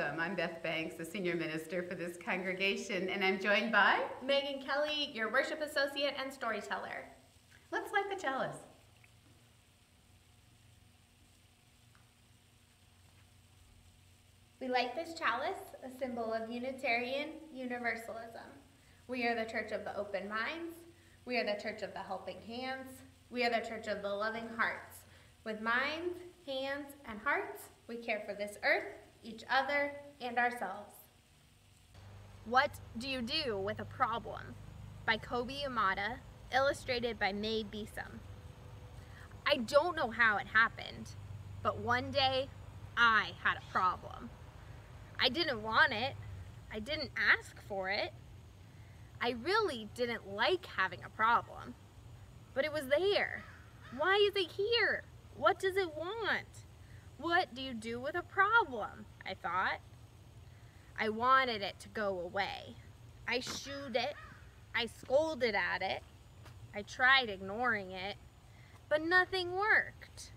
I'm Beth Banks, the senior minister for this congregation, and I'm joined by Megan Kelly, your worship associate and storyteller. Let's light the chalice. We light this chalice, a symbol of Unitarian Universalism. We are the church of the open minds. We are the church of the helping hands. We are the church of the loving hearts. With minds, hands, and hearts, we care for this earth, each other, and ourselves. What Do You Do with a Problem? by Kobi Yamada, illustrated by Mae Besom. I don't know how it happened, but one day I had a problem. I didn't want it. I didn't ask for it. I really didn't like having a problem, but it was there. Why is it here? What does it want? What do you do with a problem? I thought. I wanted it to go away. I shooed it. I scolded at it. I tried ignoring it, but nothing worked.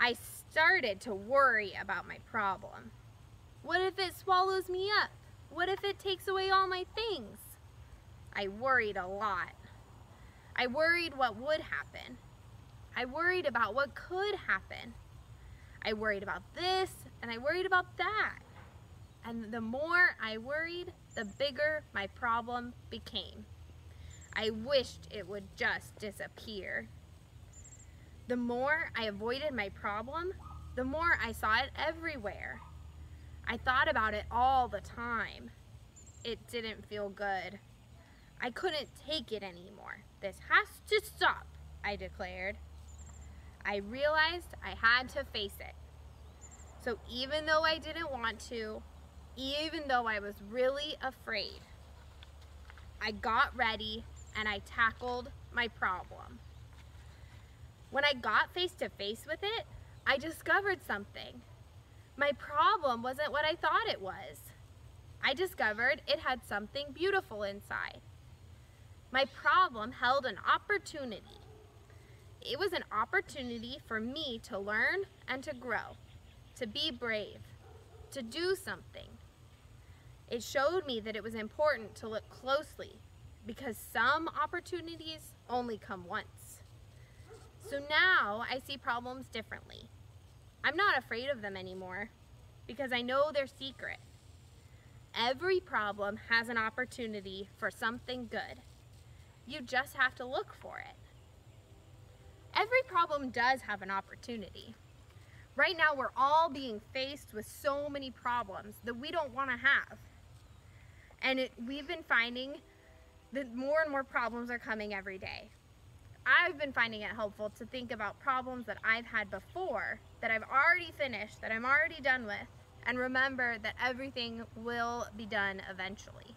I started to worry about my problem. What if it swallows me up? What if it takes away all my things? I worried a lot. I worried what would happen. I worried about what could happen. I worried about this and I worried about that. And the more I worried, the bigger my problem became. I wished it would just disappear. The more I avoided my problem, the more I saw it everywhere. I thought about it all the time. It didn't feel good. I couldn't take it anymore. This has to stop, I declared. I realized I had to face it. So even though I didn't want to, even though I was really afraid, I got ready and I tackled my problem. When I got face to face with it, I discovered something. My problem wasn't what I thought it was. I discovered it had something beautiful inside. My problem held an opportunity. It was an opportunity for me to learn and to grow, to be brave, to do something. It showed me that it was important to look closely because some opportunities only come once. So now I see problems differently. I'm not afraid of them anymore because I know their secret. Every problem has an opportunity for something good. You just have to look for it. Every problem does have an opportunity. Right now, we're all being faced with so many problems that we don't want to have. And it, we've been finding that more and more problems are coming every day. I've been finding it helpful to think about problems that I've had before that I've already finished, that I'm already done with, and remember that everything will be done eventually.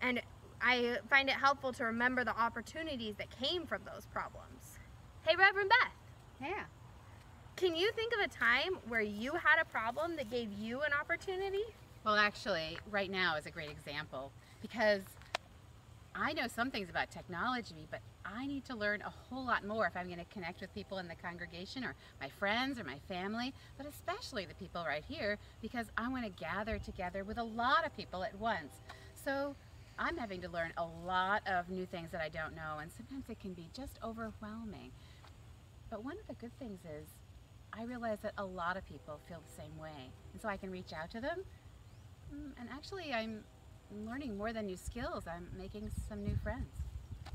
And I find it helpful to remember the opportunities that came from those problems. Hey, Reverend Beth. Yeah. Can you think of a time where you had a problem that gave you an opportunity? Well, actually, right now is a great example because I know some things about technology, but I need to learn a whole lot more if I'm going to connect with people in the congregation or my friends or my family, but especially the people right here because I want to gather together with a lot of people at once. So I'm having to learn a lot of new things that I don't know, and sometimes it can be just overwhelming. But one of the good things is I realize that a lot of people feel the same way, and so I can reach out to them. Mm, and actually, I'm learning more than new skills. I'm making some new friends.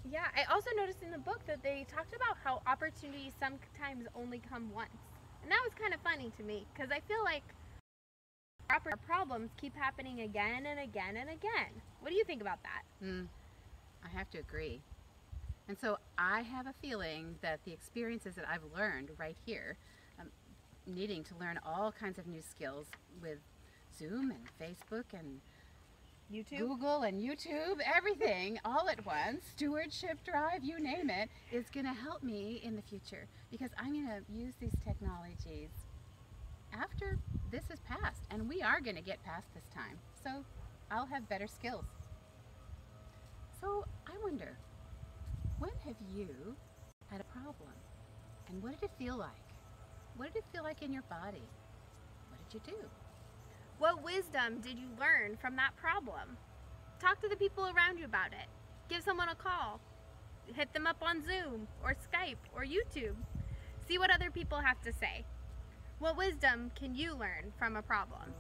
Yeah, I also noticed in the book that they talked about how opportunities sometimes only come once. And that was kind of funny to me because I feel like our problems keep happening again and again and again. What do you think about that? Mm, I have to agree. And so I have a feeling that the experiences that I've learned right here, um, needing to learn all kinds of new skills with Zoom and Facebook and YouTube? Google and YouTube, everything all at once, stewardship drive, you name it, is going to help me in the future because I'm going to use these technologies after this is passed and we are going to get past this time. So I'll have better skills. So I wonder, when have you had a problem and what did it feel like? What did it feel like in your body? What did you do? What wisdom did you learn from that problem? Talk to the people around you about it. Give someone a call. Hit them up on Zoom or Skype or YouTube. See what other people have to say. What wisdom can you learn from a problem?